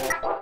you